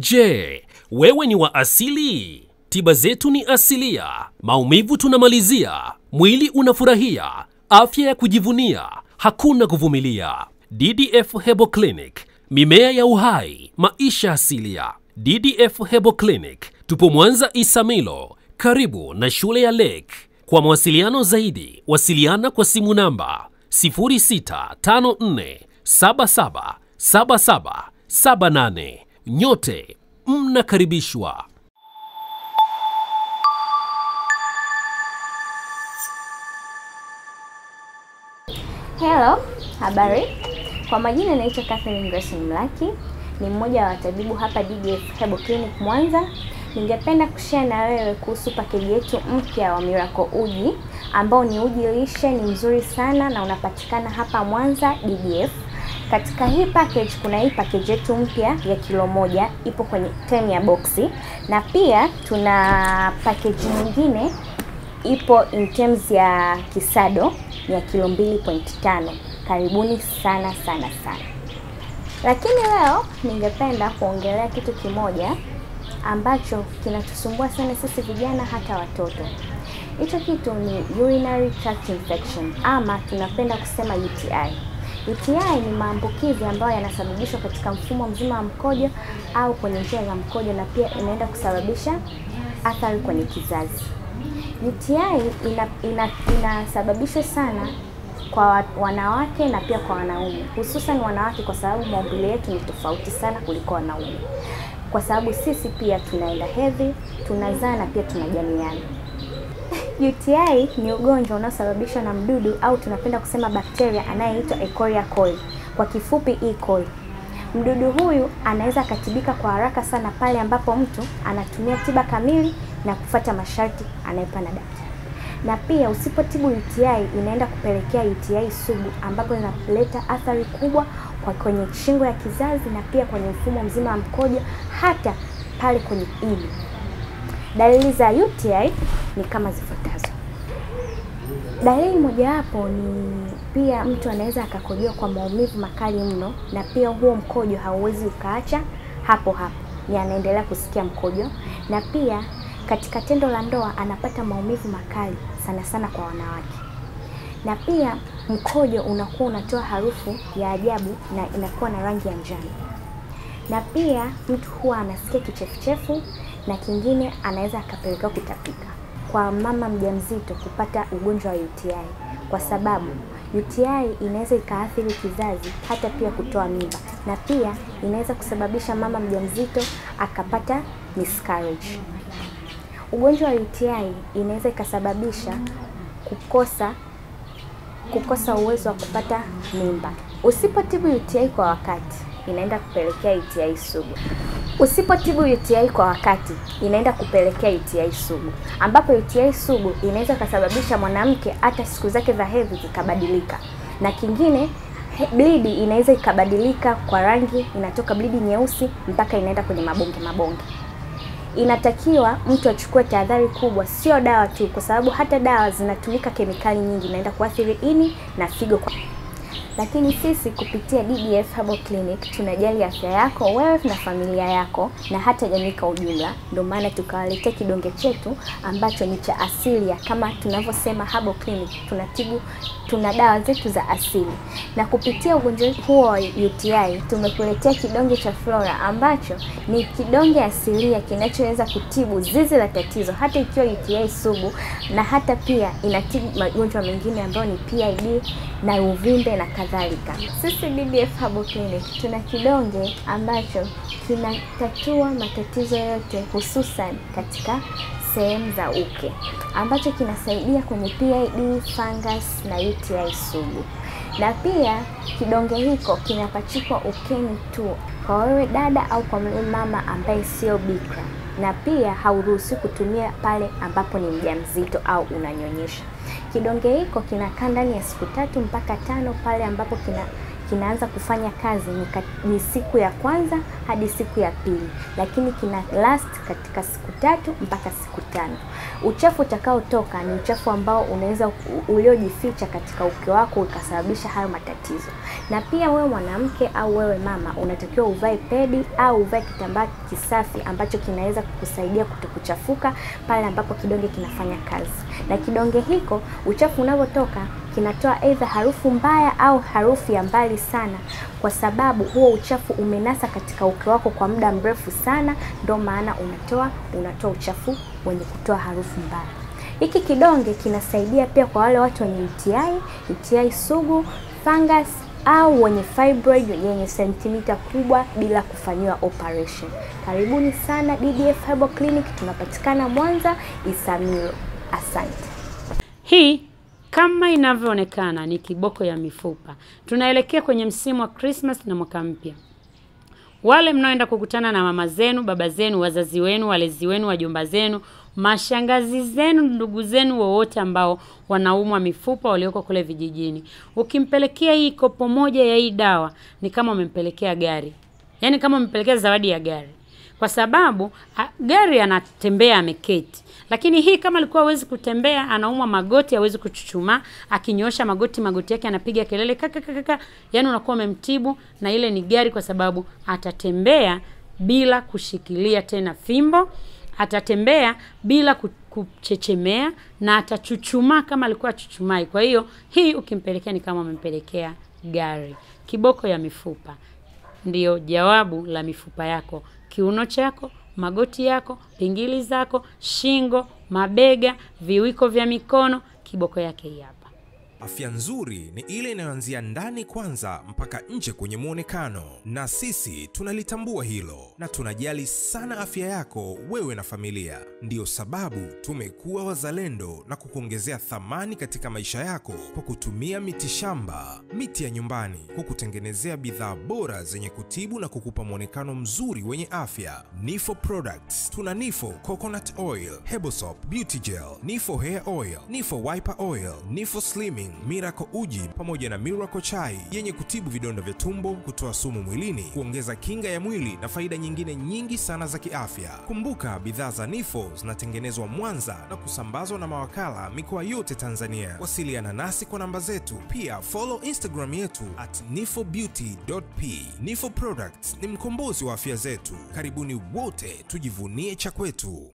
Je, wewe ni wa asili? Tiba zetu ni asilia, maumivu tunamalizia, mwili unafurahia, afya ya kujivunia, hakuna kuvumilia. DDF Herbal Clinic, mimea ya uhai, maisha asilia. DDF Herbal Clinic, tupo Mwanza Isamilo, karibu na shule ya Lake. Kwa mawasiliano zaidi, wasiliana kwa simu namba 0654777778. Nyote mnakaribishwa. Hello, habari. Kwa majina naitwa Catherine Grace Mlaki, ni mmoja wa watabibu hapa DDF Herbal Clinic Mwanza. Ningependa kushare na wewe kuhusu pakeji yetu mpya wa Miracle Uji ambao ni uji lishe, ni mzuri sana na unapatikana hapa Mwanza DDF. Katika hii package kuna hii package yetu mpya ya kilo moja ipo kwenye tem ya boxi na pia tuna package nyingine ipo in terms ya kisado ya kilo 2.5. Karibuni sana sana sana. Lakini leo ningependa kuongelea kitu kimoja ambacho kinatusumbua sana sisi vijana hata watoto. Hicho kitu ni urinary tract infection ama tunapenda kusema UTI. UTI ni maambukizi ambayo yanasababishwa katika mfumo mzima wa mkojo au kwenye njia za mkojo na pia inaenda kusababisha athari kwenye kizazi. UTI inasababishwa ina, ina, sana kwa wanawake na pia kwa wanaume, hususan wanawake, kwa sababu maumbile yetu ni tofauti sana kuliko wanaume, kwa sababu sisi pia tunaenda hedhi, tunazaa na pia tunajamiana. UTI ni ugonjwa unaosababishwa na mdudu au tunapenda kusema bakteria anayeitwa Escherichia coli, kwa kifupi E. coli. Mdudu huyu anaweza akatibika kwa haraka sana pale ambapo mtu anatumia tiba kamili na kufuata masharti anayepewa na daktari. Na pia usipotibu UTI inaenda kupelekea UTI sugu ambapo inaleta athari kubwa kwa kwenye shingo ya kizazi na pia kwenye mfumo mzima wa mkojo hata pale kwenye ini. Dalili za UTI ni kama zifuatazo. Dalili mojawapo ni pia mtu anaweza akakojoa kwa maumivu makali mno, na pia huo mkojo hauwezi ukaacha hapo hapo, ni anaendelea kusikia mkojo, na pia katika tendo la ndoa anapata maumivu makali sana sana kwa wanawake, na pia mkojo unakuwa unatoa harufu ya ajabu na inakuwa na rangi ya njano, na pia mtu huwa anasikia kichefuchefu, na kingine anaweza akapelekea kutapika kwa mama mjamzito kupata ugonjwa wa UTI kwa sababu UTI inaweza ikaathiri kizazi hata pia kutoa mimba, na pia inaweza kusababisha mama mjamzito akapata miscarriage. Ugonjwa wa UTI inaweza ikasababisha kukosa kukosa uwezo wa kupata mimba. Usipotibu UTI kwa wakati inaenda kupelekea UTI sugu. Usipotibu UTI kwa wakati inaenda kupelekea UTI sugu, ambapo UTI sugu inaweza kusababisha mwanamke hata siku zake za hedhi zikabadilika, na kingine blidi inaweza ikabadilika kwa rangi, inatoka blidi nyeusi mpaka inaenda kwenye mabonge mabonge. Inatakiwa mtu achukue tahadhari kubwa, sio dawa tu, kwa sababu hata dawa zinatumika kemikali nyingi, inaenda kuathiri ini na figo kwa lakini sisi kupitia DDF Herbal Clinic tunajali afya yako wewe na familia yako na hata jamii kwa ujumla. Ndio maana tukawaletea kidonge chetu ambacho ni cha asili, kama tunavyosema Herbal Clinic tunatibu, tuna dawa zetu za asili, na kupitia ugonjwa huo wa UTI tumekuletea kidonge cha Flora ambacho ni kidonge asilia kinachoweza kutibu zizi la tatizo, hata ikiwa UTI sugu, na hata pia inatibu magonjwa mengine ambayo ni PID na uvimbe na kadhalika. Sisi BBF Herbal Clinic tuna kidonge ambacho kinatatua matatizo yote hususan katika sehemu za uke ambacho kinasaidia kwenye PID, fungus na UTI sugu. Na pia kidonge hiko kinapachikwa ukeni tu kwa wewe dada au kwa mama ambaye sio bikra, na pia hauruhusi kutumia pale ambapo ni mjamzito au unanyonyesha. Kidonge hiko kinakaa ndani ya siku tatu mpaka tano pale ambapo kina kinaanza kufanya kazi ni, siku ya kwanza hadi siku ya pili, lakini kina last katika siku tatu mpaka siku tano. Uchafu utakaotoka ni uchafu ambao unaweza uliojificha katika uke wako ukasababisha hayo matatizo. Na pia wewe mwanamke au wewe mama unatakiwa uvae pedi au uvae kitambaa kisafi ambacho kinaweza kukusaidia kutokuchafuka pale ambapo kidonge kinafanya kazi. Na kidonge hiko uchafu unavyotoka kinatoa aidha harufu mbaya au harufu ya mbali sana, kwa sababu huo uchafu umenasa katika uke wako kwa muda mrefu sana, ndio maana unatoa unatoa uchafu wenye kutoa harufu mbaya. Hiki kidonge kinasaidia pia kwa wale watu wenye UTI, UTI sugu, fungus au wenye fibroid yenye sentimita kubwa bila kufanyiwa operation. Karibuni sana DDF Herbal Clinic, tunapatikana Mwanza Isamilo. Asante. Hii kama inavyoonekana ni kiboko ya mifupa. Tunaelekea kwenye msimu wa Christmas na mwaka mpya. Wale mnaoenda kukutana na mama zenu, baba zenu, wazazi wenu, walezi wenu, wajomba zenu, mashangazi zenu, ndugu zenu wowote ambao wanaumwa mifupa walioko kule vijijini, ukimpelekea hii kopo moja ya hii dawa ni kama umempelekea gari, yaani kama umempelekea zawadi ya gari, kwa sababu gari anatembea ameketi, lakini hii kama alikuwa hawezi kutembea, anaumwa magoti, hawezi kuchuchumaa, akinyosha magoti, magoti yake anapiga kelele kaka kaka, kaka, yani unakuwa umemtibu, na ile ni gari, kwa sababu atatembea bila kushikilia tena fimbo atatembea bila kuchechemea na atachuchumaa kama alikuwa chuchumai. Kwa hiyo hii ukimpelekea ni kama umempelekea gari. Kiboko ya mifupa ndiyo jawabu la mifupa yako, kiuno chako, magoti yako, pingili zako, shingo, mabega, viwiko vya mikono. Kiboko yake hapa. Afya nzuri ni ile inayoanzia ndani kwanza mpaka nje kwenye mwonekano, na sisi tunalitambua hilo na tunajali sana afya yako wewe na familia. Ndiyo sababu tumekuwa wazalendo na kukuongezea thamani katika maisha yako kwa kutumia miti shamba, miti ya nyumbani, kukutengenezea bidhaa bora zenye kutibu na kukupa mwonekano mzuri wenye afya. Nifo Products tuna Nifo Coconut Oil, Hebosop Beauty Gel, Nifo Hair Oil, Nifo Wiper Oil, Nifo Slimming, Miracle Uji pamoja na Miracle Chai yenye kutibu vidonda vya tumbo, kutoa sumu mwilini, kuongeza kinga ya mwili na faida nyingine nyingi sana za kiafya. Kumbuka bidhaa za Nifo zinatengenezwa Mwanza na kusambazwa na mawakala mikoa yote Tanzania. Wasiliana nasi kwa namba zetu, pia follow Instagram yetu at nifobeauty.p. Nifo Products ni mkombozi wa afya zetu. Karibuni wote tujivunie cha kwetu.